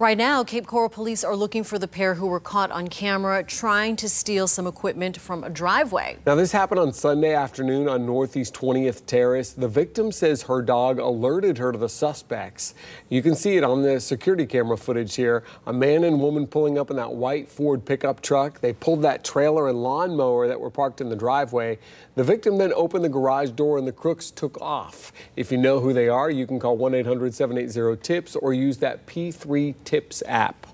Right now, Cape Coral police are looking for the pair who were caught on camera trying to steal some equipment from a driveway. Now, this happened on Sunday afternoon on Northeast 20th Terrace. The victim says her dog alerted her to the suspects. You can see it on the security camera footage here. A man and woman pulling up in that white Ford pickup truck. They pulled that trailer and lawnmower that were parked in the driveway. The victim then opened the garage door and the crooks took off. If you know who they are, you can call 1 800 780 TIPS or use that P3 Tips app.